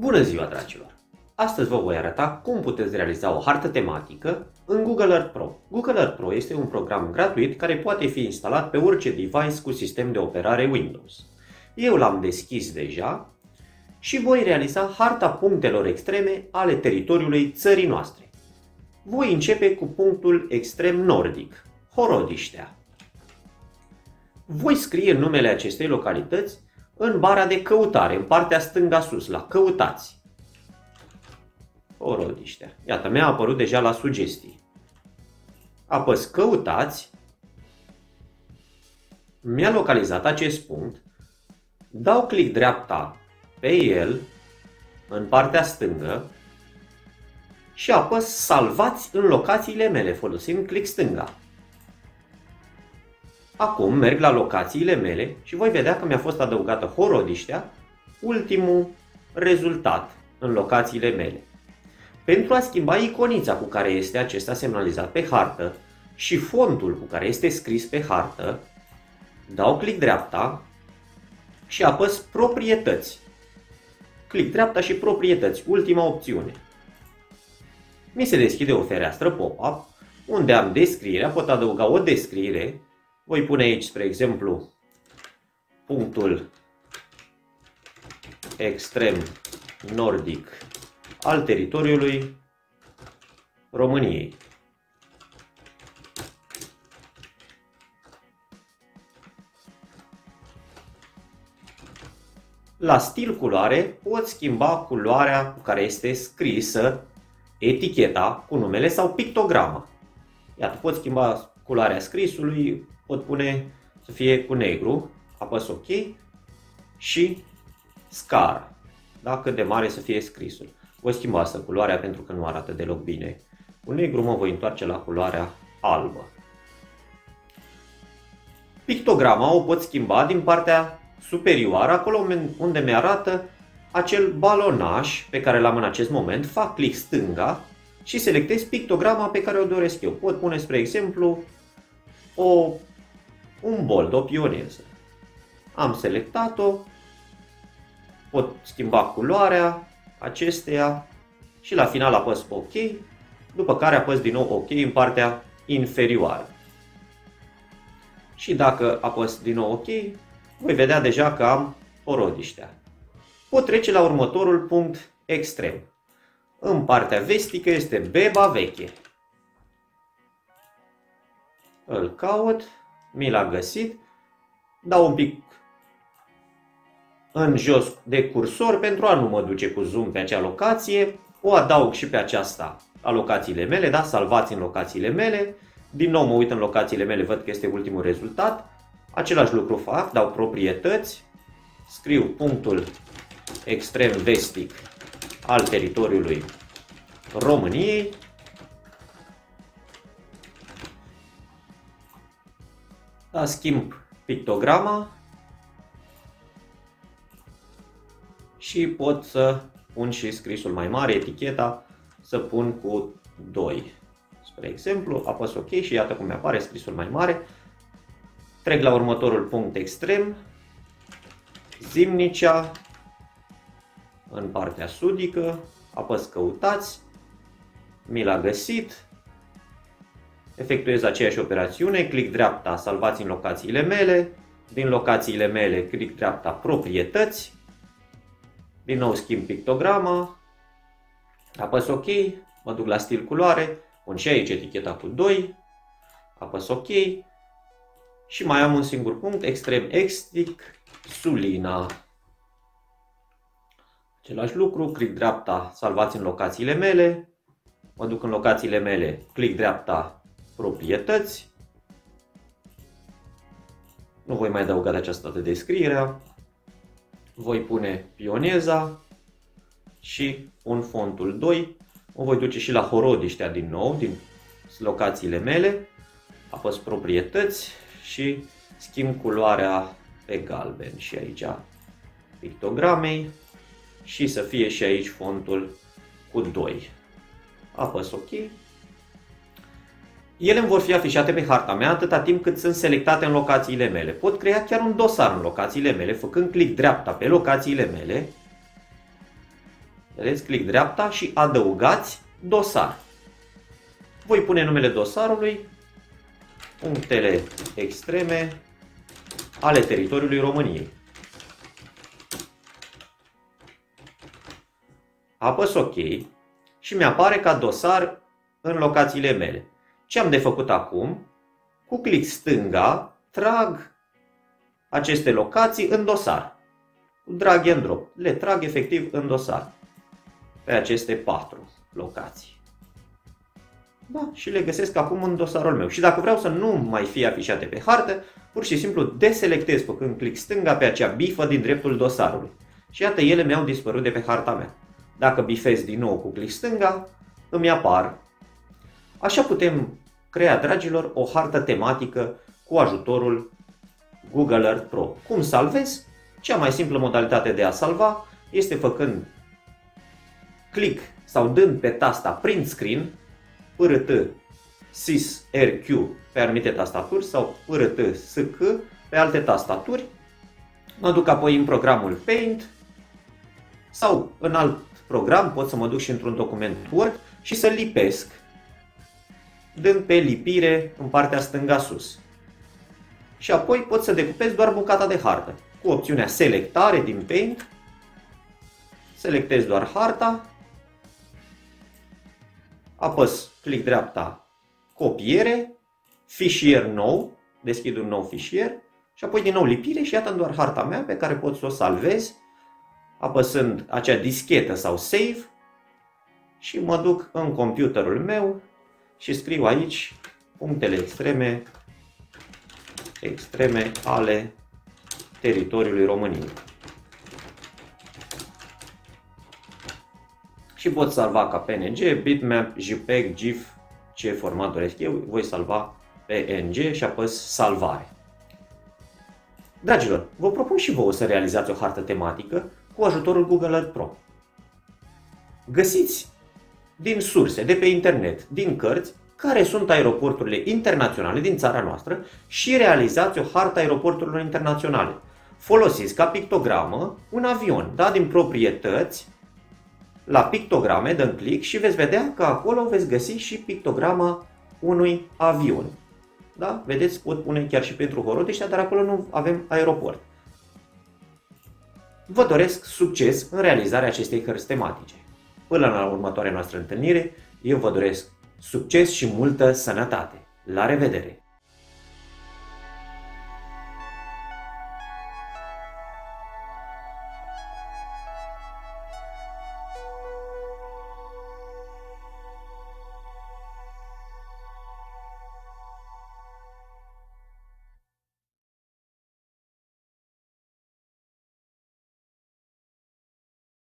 Bună ziua, dragilor! Astăzi vă voi arăta cum puteți realiza o hartă tematică în Google Earth Pro. Google Earth Pro este un program gratuit care poate fi instalat pe orice device cu sistem de operare Windows. Eu l-am deschis deja și voi realiza harta punctelor extreme ale teritoriului țării noastre. Voi începe cu punctul extrem nordic, Horodiștea. Voi scrie numele acestei localități în bara de căutare, în partea stânga sus, la căutați. Orodiștea. Iată, mi-a apărut deja la sugestii. Apăs căutați, mi-a localizat acest punct, dau click dreapta pe el, în partea stângă, și apăs salvați în locațiile mele folosind click stânga. Acum merg la locațiile mele și voi vedea că mi-a fost adăugată Horodiștea, ultimul rezultat în locațiile mele. Pentru a schimba iconița cu care este acesta semnalizat pe hartă și fontul cu care este scris pe hartă, dau click dreapta și apăs proprietăți. Click dreapta și proprietăți, ultima opțiune. Mi se deschide o fereastră pop-up unde am descrierea, pot adăuga o descriere voi pune aici, spre exemplu, punctul extrem nordic al teritoriului României. La stil culoare pot schimba culoarea cu care este scrisă eticheta cu numele sau pictograma. Iată, pot schimba culoarea scrisului, pot pune să fie cu negru, apăs OK și scar, da? cât de mare să fie scrisul. Voi schimba asta culoarea pentru că nu arată deloc bine. Cu negru mă voi întoarce la culoarea albă. Pictograma o pot schimba din partea superioară, acolo unde mi arată acel balonaj pe care l-am în acest moment, fac click stânga și selectez pictograma pe care o doresc eu. Pot pune, spre exemplu, o un bold, o pioneză. Am selectat-o, pot schimba culoarea acesteia și la final apăs OK, după care apăs din nou OK în partea inferioară. Și dacă apăs din nou OK, voi vedea deja că am porodiștea. Pot trece la următorul punct extrem. În partea vestică este beba veche. Îl caut mi l-a găsit, dau un pic în jos de cursor pentru a nu mă duce cu zoom pe acea locație, o adaug și pe aceasta la locațiile mele, da, salvați în locațiile mele, din nou mă uit în locațiile mele, văd că este ultimul rezultat, același lucru fac, dau proprietăți, scriu punctul extrem vestic al teritoriului României, schimb pictograma și pot să pun și scrisul mai mare, eticheta, să pun cu 2. Spre exemplu, apăs OK și iată cum mi apare scrisul mai mare. Trec la următorul punct extrem, Zimnicea, în partea sudică, apăs căutați, mi l-a găsit, efectuez aceeași operațiune, click dreapta, salvați în locațiile mele, din locațiile mele, click dreapta, proprietăți, din nou schimb pictograma, apăs OK, mă duc la stil culoare, pun și aici eticheta cu 2, apăs OK și mai am un singur punct, extrem extic, Sulina. Același lucru, click dreapta, salvați în locațiile mele, mă duc în locațiile mele, click dreapta, proprietăți. Nu voi mai adăuga de această dată descrierea. Voi pune pioneza și un fontul 2. O voi duce și la horodiștea din nou, din locațiile mele. Apăs proprietăți și schimb culoarea pe galben și aici pictogramei și să fie și aici fontul cu 2. Apăs OK ele îmi vor fi afișate pe harta mea atâta timp cât sunt selectate în locațiile mele. Pot crea chiar un dosar în locațiile mele, făcând click dreapta pe locațiile mele Vedeți, click dreapta și adăugați dosar. Voi pune numele dosarului, punctele extreme ale teritoriului României. Apăs OK și mi-apare ca dosar în locațiile mele. Ce am de făcut acum? Cu click stânga trag aceste locații în dosar. Cu drag and drop. Le trag efectiv în dosar. Pe aceste patru locații. Da, și le găsesc acum în dosarul meu. Și dacă vreau să nu mai fie afișate pe hartă, pur și simplu deselectez făcând click stânga pe acea bifă din dreptul dosarului. Și iată, ele mi-au dispărut de pe harta mea. Dacă bifez din nou cu click stânga, îmi apar. Așa putem crea, dragilor, o hartă tematică cu ajutorul Google Earth Pro. Cum salvez? Cea mai simplă modalitate de a salva este făcând click sau dând pe tasta print screen, PRT SIS RQ pe anumite tastaturi sau PRT SC pe alte tastaturi. Mă duc apoi în programul Paint sau în alt program, pot să mă duc și într-un document Word și să lipesc dând pe lipire în partea stânga sus. Și apoi pot să decupez doar bucata de hartă. Cu opțiunea selectare din Paint, selectez doar harta, apăs click dreapta copiere, fișier nou, deschid un nou fișier și apoi din nou lipire și iată doar harta mea pe care pot să o salvez apăsând acea dischetă sau save și mă duc în computerul meu și scriu aici punctele extreme extreme ale teritoriului României. Și pot salva ca PNG, bitmap, JPEG, GIF, ce format doresc eu, voi salva PNG și apăs salvare. Dragilor, vă propun și vouă să realizați o hartă tematică cu ajutorul Google Earth Pro. Găsiți din surse, de pe internet, din cărți, care sunt aeroporturile internaționale din țara noastră și realizați o hartă aeroporturilor internaționale. Folosiți ca pictogramă un avion, da, din proprietăți, la pictograme, dăm click și veți vedea că acolo veți găsi și pictograma unui avion. Da? Vedeți, pot pune chiar și pentru Horodeștea, dar acolo nu avem aeroport. Vă doresc succes în realizarea acestei hărți tematice. Până la următoarea noastră întâlnire, eu vă doresc succes și multă sănătate. La revedere!